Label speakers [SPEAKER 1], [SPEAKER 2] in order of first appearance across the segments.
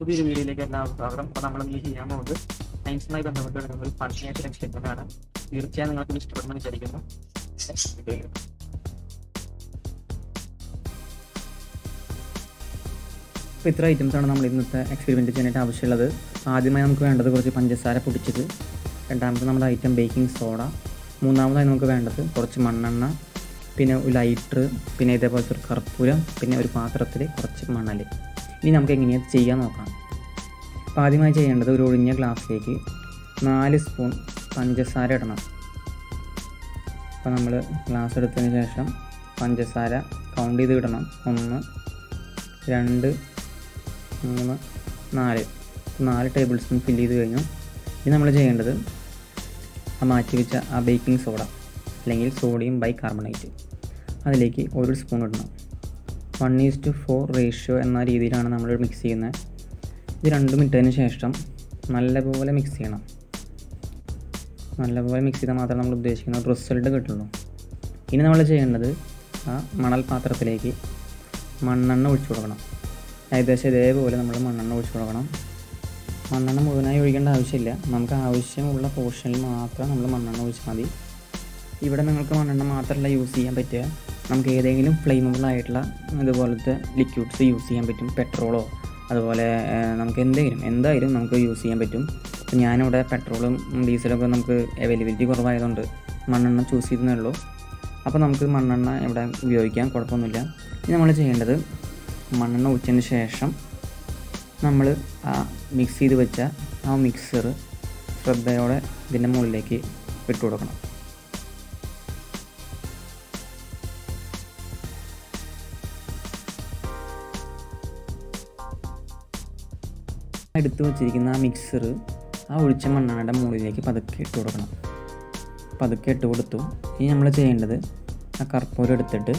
[SPEAKER 1] പുതിയൊരു വീഡിയോയിലേക്ക് എല്ലാവർക്കും സ്വാഗതം. അപ്പോൾ നമ്മൾ ഇന്ന് ചെയ്യാൻ പോകുന്നത് സയൻസുമായി ബന്ധപ്പെട്ട് ഒരു ഫണ്ണിയായിട്ട് ഒരു ആണ് തീർച്ചയായും നിങ്ങൾക്ക് ഇഷ്ടപ്പെടുമെന്ന് വിചാരിക്കുന്നു.
[SPEAKER 2] അപ്പോൾ ഇത്ര ആണ് നമ്മൾ ഇന്നത്തെ എക്സ്പെരിമെന്റ് ചെയ്യാനായിട്ട് ആവശ്യമുള്ളത്. ആദ്യമായി നമുക്ക് വേണ്ടത് കുറച്ച് പഞ്ചസാര പൊടിച്ചത് രണ്ടാമത് നമ്മുടെ ഐറ്റം ബേക്കിംഗ് സോഡ മൂന്നാമതായി നമുക്ക് വേണ്ടത് കുറച്ച് മണ്ണെണ്ണ പിന്നെ ഒരു ലൈറ്റർ പിന്നെ ഇതേപോലത്തെ ഒരു കർപ്പൂരം പിന്നെ ഒരു പാത്രത്തിൽ കുറച്ച് മണൽ ഇനി നമുക്ക് എങ്ങനെയാണ് ചെയ്യാൻ നോക്കാം. അപ്പോൾ ആദ്യമായി ചെയ്യേണ്ടത് ഒരു ഒഴിഞ്ഞ ഗ്ലാസ്സിലേക്ക് നാല് സ്പൂൺ പഞ്ചസാര ഇടണം. അപ്പോൾ നമ്മൾ ഗ്ലാസ് എടുത്തതിന് ശേഷം പഞ്ചസാര കൗണ്ട് ചെയ്ത് ഇടണം. ഒന്ന് രണ്ട് മൂന്ന് നാല്. നാല് ടേബിൾ സ്പൂൺ ഫില്ല് ചെയ്ത് കഴിഞ്ഞു. ഇനി നമ്മൾ ചെയ്യേണ്ടത് ആ മാറ്റി വെച്ച ആ ബേക്കിംഗ് സോഡ അല്ലെങ്കിൽ സോഡിയം ബൈ കാർബണേറ്റ് അതിലേക്ക് ഒരു സ്പൂൺ ഇടണം. One is to four ratio എന്ന രീതിയിലാണ് നമ്മൾ മിക്സ് ചെയ്യുന്നത് ഇത് രണ്ടും ഇട്ടതിന് ശേഷം നല്ലപോലെ മിക്സ് ചെയ്യണം. നല്ലപോലെ മിക്സ് ചെയ്താൽ മാത്രമേ നമ്മൾ ഉദ്ദേശിക്കുന്ന റിസൾട്ട് കിട്ടുള്ളൂ. ഇനി നമ്മൾ ചെയ്യേണ്ടത് ആ മണൽ പാത്രത്തിലേക്ക് മണ്ണെണ്ണ ഒഴിച്ചു കൊടുക്കണം. ഏകദേശം ഇതേപോലെ നമ്മൾ മണ്ണെണ്ണ ഒഴിച്ചു കൊടുക്കണം. മണ്ണെണ്ണ മുഴുവനായി ഒഴിക്കേണ്ട ആവശ്യമില്ല. നമുക്ക് ആവശ്യമുള്ള പോർഷനിൽ മാത്രം നമ്മൾ മണ്ണെണ്ണ ഒഴിച്ചാൽ മതി. ഇവിടെ നിങ്ങൾക്ക് മണ്ണെണ്ണ മാത്രമല്ല യൂസ് ചെയ്യാൻ പറ്റുക. നമുക്ക് ഏതെങ്കിലും ഫ്ലെയിമബിൾ ആയിട്ടുള്ള ഇതുപോലത്തെ ലിക്വിഡ്സ് യൂസ് ചെയ്യാൻ പറ്റും പെട്രോളോ അതുപോലെ നമുക്ക് എന്തെങ്കിലും എന്തായാലും നമുക്ക് യൂസ് ചെയ്യാൻ പറ്റും. അപ്പോൾ ഞാനിവിടെ പെട്രോളും ഡീസലൊക്കെ നമുക്ക് അവൈലബിലിറ്റി കുറവായതുകൊണ്ട് മണ്ണെണ്ണ ചൂസ് ചെയ്തേ ഉള്ളൂ. അപ്പോൾ നമുക്ക് മണ്ണെണ്ണ ഇവിടെ ഉപയോഗിക്കാം കുഴപ്പമൊന്നുമില്ല. ഇനി നമ്മൾ ചെയ്യേണ്ടത് മണ്ണെണ്ണ ഒഴിച്ചതിന് ശേഷം നമ്മൾ ആ മിക്സ് ചെയ്ത് വെച്ച ആ മിക്സർ ശ്രദ്ധയോടെ ഇതിന്റെ മുകളിലേക്ക് ഇട്ട് കൊടുക്കണം. എടുത്ത് വെച്ചിരിക്കുന്ന ആ മിക്സർ ആ ഒഴിച്ച മണ്ണെണ്ണയുടെ മുകളിലേക്ക് പതുക്കെ ഇട്ട് കൊടുക്കണം. പതുക്കെ ഇട്ട് കൊടുത്തു. ഇനി നമ്മൾ ചെയ്യേണ്ടത് ആ കർപ്പൂരം എടുത്തിട്ട്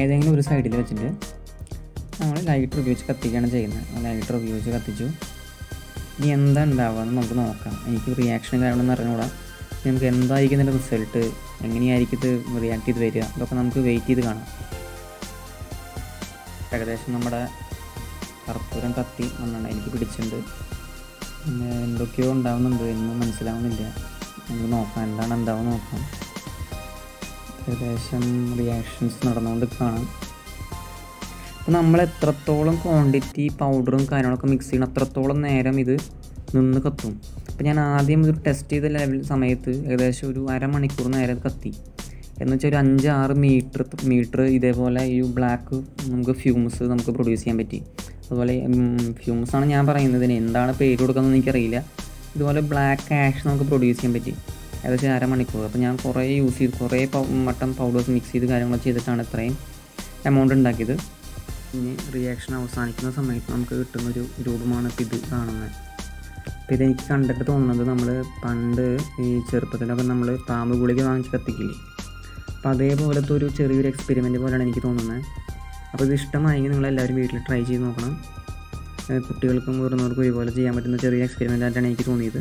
[SPEAKER 2] ഏതെങ്കിലും ഒരു സൈഡിൽ വെച്ചിട്ട് നമ്മൾ ലൈറ്റർ ഉപയോഗിച്ച് കത്തിക്കുകയാണ് ചെയ്യുന്നത്. ലൈറ്റർ ഉപയോഗിച്ച് കത്തിച്ചു. ഇനി എന്താ ഉണ്ടാവുക എന്ന് നമുക്ക് നോക്കാം. എനിക്ക് റിയാക്ഷൻ കാരണമെന്ന് അറിഞ്ഞുകൂടാ നമുക്ക് എന്തായിരിക്കും ഇതിന്റെ റിസൾട്ട് എങ്ങനെയായിരിക്കും ഇത് റിയാക്ട് ചെയ്ത് വരിക? അതൊക്കെ നമുക്ക് വെയിറ്റ് ചെയ്ത് കാണാം. ഏകദേശം നമ്മുടെ കർപ്പൂരം കത്തി മണ്ണെണ്ണ എനിക്ക് പിടിച്ചിട്ടുണ്ട്. പിന്നെ എന്തൊക്കെയോ ഉണ്ടാവുന്നുണ്ട്. എന്ന് മനസ്സിലാവുന്നില്ല. നമുക്ക് നോക്കാം. എന്താണ് എന്താവും നോക്കാം. ഏകദേശം റിയാക്ഷൻസ് നടന്നുകൊണ്ട് കാണാം അപ്പോൾ നമ്മൾ എത്രത്തോളം ക്വാണ്ടിറ്റി പൗഡറും കാര്യങ്ങളൊക്കെ മിക്സ് ചെയ്യണം അത്രത്തോളം നേരം ഇത് നിന്ന് കത്തും. അപ്പോൾ ഞാൻ ആദ്യം ഇത് ടെസ്റ്റ് ചെയ്ത ലെവൽ സമയത്ത് ഏകദേശം ഒരു അരമണിക്കൂർ നേരം കത്തി. എന്ന് വെച്ചാൽ ഒരു അഞ്ച് ആറ് മീറ്റർ മീറ്റർ ഇതേപോലെ ഈ ബ്ലാക്ക് നമുക്ക് ഫ്യൂംസ് നമുക്ക് പ്രൊഡ്യൂസ് ചെയ്യാൻ പറ്റി. അതുപോലെ ആണ് ഞാൻ പറയുന്നത്. എന്താണ് പേര് കൊടുക്കുന്നത് എനിക്കറിയില്ല. ഇതുപോലെ ബ്ലാക്ക് ആഷ് നമുക്ക് പ്രൊഡ്യൂസ് ചെയ്യാൻ പറ്റി. ഏകദേശം അരമണിക്കൂർ. അപ്പോൾ ഞാൻ കുറേ യൂസ് ചെയ്ത് കുറേ മട്ടൺ പൗഡേഴ്സ് മിക്സ് ചെയ്ത് കാര്യങ്ങളൊക്കെ ചെയ്തിട്ടാണ് ഇത്രയും എമൗണ്ട് ഉണ്ടാക്കിയത്. ഇനി റിയാക്ഷൻ അവസാനിക്കുന്ന സമയത്ത് നമുക്ക് കിട്ടുന്ന ഒരു രൂപമാണ് ഇപ്പോൾ ഇത് കാണുന്നത്. അപ്പോൾ ഇതെനിക്ക് കണ്ടിട്ട് തോന്നുന്നത് നമ്മൾ പണ്ട് ഈ ചെറുപ്പത്തിലൊക്കെ നമ്മൾ പാമ്പ് ഗുളിക വാങ്ങിച്ച് കത്തിക്കില്ലേ? അപ്പോൾ അതേപോലത്തെ ഒരു ചെറിയൊരു എക്സ്പെരിമെന്റ് പോലെയാണ് എനിക്ക് തോന്നുന്നത്. അപ്പോൾ ഇത് ഇഷ്ടമായെങ്കിൽ നിങ്ങളെല്ലാവരും വീട്ടിൽ ട്രൈ ചെയ്ത് നോക്കണം. കുട്ടികൾക്കും മുതിർന്നവർക്കും ഇതുപോലെ ചെയ്യാൻ പറ്റുന്ന ചെറിയ എക്സ്പെരിമെന്റ് ആയിട്ടാണ് എനിക്ക് തോന്നിയത്.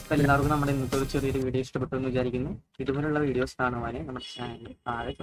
[SPEAKER 1] അപ്പോൾ എല്ലാവർക്കും നമ്മുടെ ഇന്നത്തെ ഒരു ചെറിയൊരു വീഡിയോ ഇഷ്ടപ്പെട്ടു എന്ന് വിചാരിക്കുന്നു. ഇതുപോലുള്ള വീഡിയോസ് കാണുവാൻ നമ്മുടെ ചാനൽ താഴെ